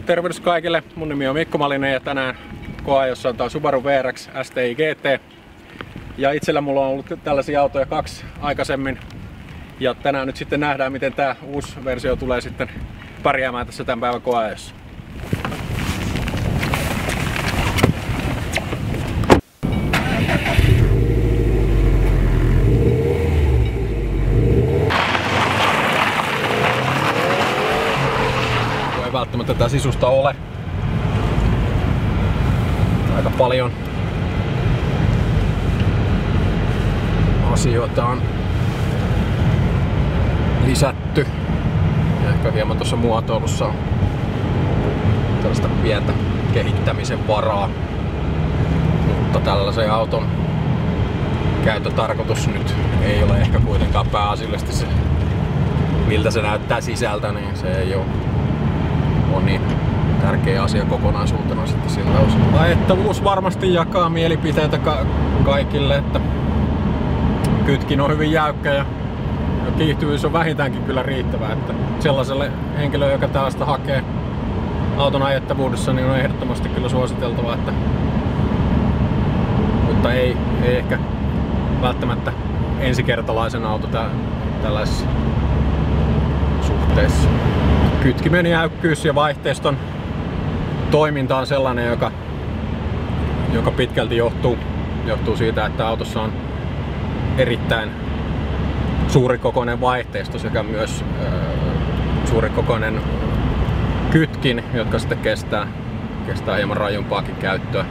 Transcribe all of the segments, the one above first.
No tervehdys kaikille, mun nimi on Mikko Malinen ja tänään koajossa on tää Subaru VRX STI GT. Ja itsellä mulla on ollut tällaisia autoja kaksi aikaisemmin. Ja tänään nyt sitten nähdään miten tää uusi versio tulee sitten pärjäämään tässä tämän päivän koajossa. ei välttämättä tätä sisusta ole. Aika paljon asioita on lisätty. Ja ehkä hieman tuossa muotoilussa on tällaista pientä kehittämisen varaa. Mutta tällaisen auton käyttötarkoitus nyt ei ole ehkä kuitenkaan pääasiallisesti se, miltä se näyttää sisältä, niin se ei ole on niin tärkeä asia kokonaisuutena sitten siltä osin. Ajettavuus varmasti jakaa mielipiteitä ka- kaikille, että kytkin on hyvin jäykkä ja kiihtyvyys on vähintäänkin kyllä riittävä, että sellaiselle henkilölle, joka tällaista hakee auton ajettavuudessa, niin on ehdottomasti kyllä suositeltava, että mutta ei, ei ehkä välttämättä ensikertalaisen auto tä- tällaisessa suhteessa kytkimen jäykkyys ja vaihteiston toiminta on sellainen, joka, joka pitkälti johtuu, johtuu siitä, että autossa on erittäin suurikokoinen vaihteisto sekä myös äh, suurikokoinen kytkin, jotka sitten kestää, kestää hieman rajumpaakin käyttöä.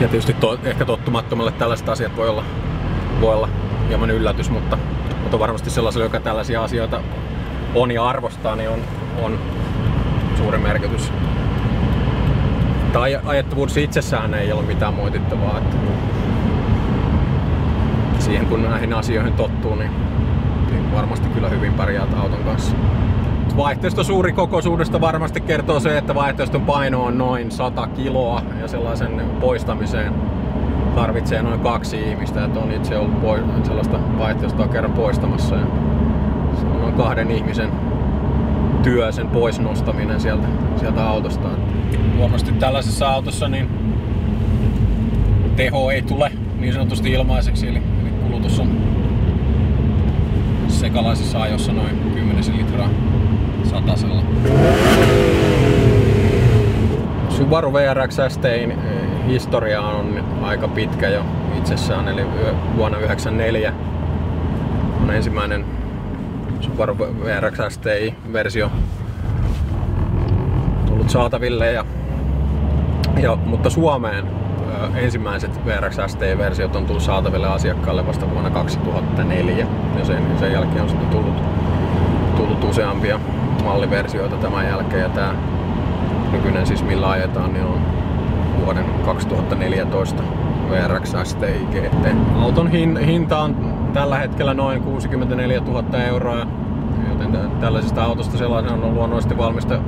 Ja tietysti to, ehkä tottumattomalle tällaiset asiat voi olla, voi olla hieman yllätys, mutta, mutta varmasti sellaiselle, joka tällaisia asioita on ja arvostaa, niin on, on suuri merkitys. Tai ajettavuudessa itsessään ei ole mitään moitittavaa. Että siihen kun näihin asioihin tottuu, niin, niin varmasti kyllä hyvin pärjäät auton kanssa. Vaihteisto suuri kokoisuudesta varmasti kertoo se, että vaihteiston paino on noin 100 kiloa ja sellaisen poistamiseen tarvitsee noin kaksi ihmistä. Että on itse ollut sellaista vaihteistoa kerran poistamassa ja on kahden ihmisen työ sen pois nostaminen sieltä, sieltä autosta. Huomasti tällaisessa autossa niin teho ei tule niin sanotusti ilmaiseksi, eli, eli kulutus on sekalaisessa ajossa noin 10 litraa satasella. Subaru VRX STin eh, historia on aika pitkä jo itsessään, eli vuonna 1994 on ensimmäinen Subaru VRX STI-versio tullut saataville. Ja, ja, mutta Suomeen ensimmäiset VRX STI-versiot on tullut saataville asiakkaalle vasta vuonna 2004. Ja sen, sen jälkeen on sitten tullut, tullut useampia malliversioita tämän jälkeen. Ja tämä nykyinen siis millä ajetaan, niin on vuoden 2014 VRX STI GT. Auton hin, hinta on tällä hetkellä noin 64 000 euroa, joten tällaisesta autosta sellaisen on luonnollisesti valmista,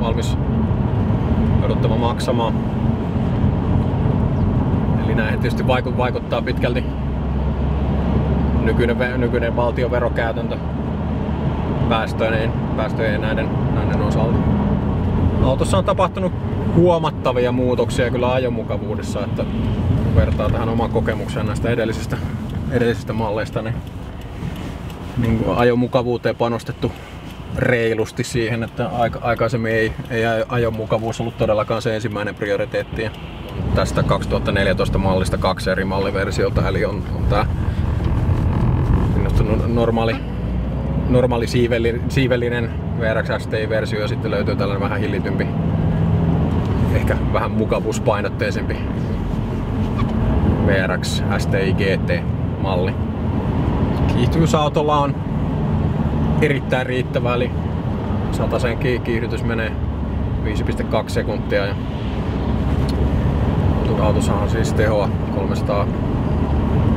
valmis odottama maksamaan. Eli näihin tietysti vaikuttaa pitkälti nykyinen, nykyinen valtioverokäytäntö päästöjen, päästöjen näiden, näiden osalta. Autossa on tapahtunut huomattavia muutoksia kyllä ajomukavuudessa, että vertaa tähän omaan kokemukseen näistä edellisistä edellisistä malleista, niin, niin kuin ajomukavuuteen panostettu reilusti siihen, että aika, aikaisemmin ei, ei ajomukavuus ollut todellakaan se ensimmäinen prioriteetti. Tästä 2014 mallista kaksi eri malliversiota, eli on, on tämä normaali, normaali siivellinen, siivellinen VRX STI-versio ja sitten löytyy tällainen vähän hillitympi, ehkä vähän mukavuuspainotteisempi VRX STI GT malli. Kiihtyvyysautolla on erittäin riittävä, eli sen kiihdytys menee 5,2 sekuntia. Ja autossa on siis tehoa 300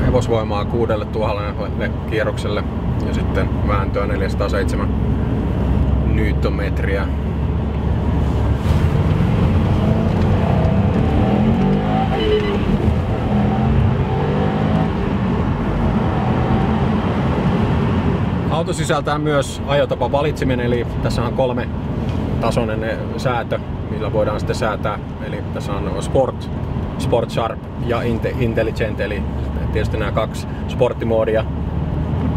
hevosvoimaa 6000 kierrokselle ja sitten vääntöä 407 newtonmetriä Auto sisältää myös ajotapa valitseminen, eli tässä on kolme tasoinen säätö, millä voidaan sitten säätää. Eli tässä on Sport, Sport Sharp ja Intelligent, eli tietysti nämä kaksi sporttimoodia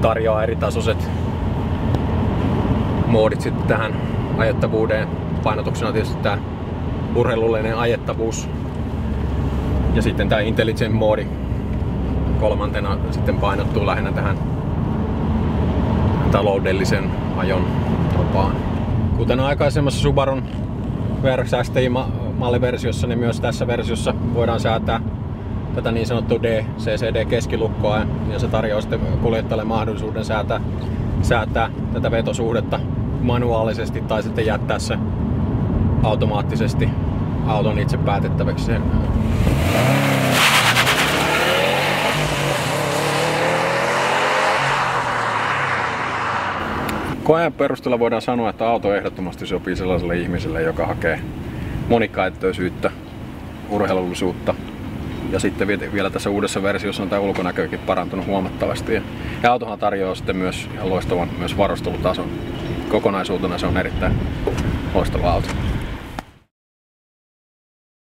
tarjoaa eri tasoiset moodit sitten tähän ajettavuuteen. Painotuksena tietysti tämä urheilullinen ajettavuus ja sitten tämä Intelligent moodi kolmantena sitten painottuu lähinnä tähän taloudellisen ajon tapaan. Kuten aikaisemmassa Subarun VRX STI-malliversiossa, niin myös tässä versiossa voidaan säätää tätä niin sanottua DCCD-keskilukkoa ja se tarjoaa sitten kuljettajalle mahdollisuuden säätää, säätää tätä vetosuhdetta manuaalisesti tai sitten jättää se automaattisesti auton itse päätettäväksi. Koen perusteella voidaan sanoa, että auto ehdottomasti sopii sellaiselle ihmiselle, joka hakee monikaittoisuutta, urheilullisuutta. Ja sitten vielä tässä uudessa versiossa on tämä ulkonäkökin parantunut huomattavasti. Ja autohan tarjoaa sitten myös ihan loistavan myös varustelutason. Kokonaisuutena se on erittäin loistava auto.